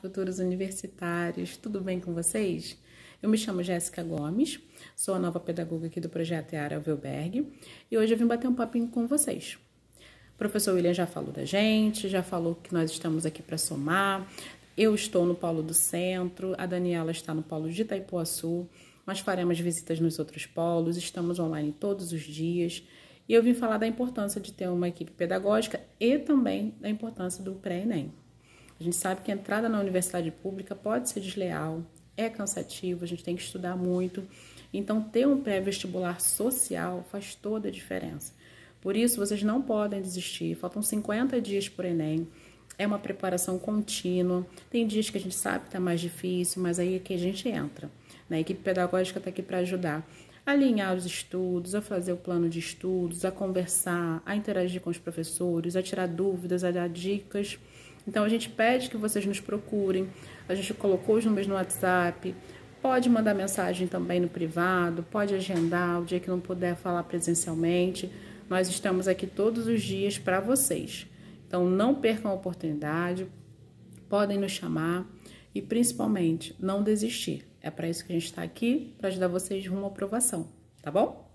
futuros universitários, tudo bem com vocês? Eu me chamo Jéssica Gomes, sou a nova pedagoga aqui do projeto Eara Alvelberg e hoje eu vim bater um papinho com vocês. O professor William já falou da gente, já falou que nós estamos aqui para somar. Eu estou no Polo do Centro, a Daniela está no Polo de Itaipuaçu. Nós faremos visitas nos outros polos, estamos online todos os dias. E eu vim falar da importância de ter uma equipe pedagógica e também da importância do pré-ENEM. A gente sabe que a entrada na universidade pública pode ser desleal, é cansativo, a gente tem que estudar muito. Então, ter um pré-vestibular social faz toda a diferença. Por isso, vocês não podem desistir. Faltam 50 dias por Enem. É uma preparação contínua. Tem dias que a gente sabe que está mais difícil, mas aí é que a gente entra. Né? A equipe pedagógica está aqui para ajudar a alinhar os estudos, a fazer o plano de estudos, a conversar, a interagir com os professores, a tirar dúvidas, a dar dicas. Então a gente pede que vocês nos procurem. A gente colocou os números no WhatsApp. Pode mandar mensagem também no privado, pode agendar o dia que não puder falar presencialmente. Nós estamos aqui todos os dias para vocês. Então não percam a oportunidade, podem nos chamar e principalmente não desistir. É para isso que a gente está aqui, para ajudar vocês rumo à aprovação, tá bom?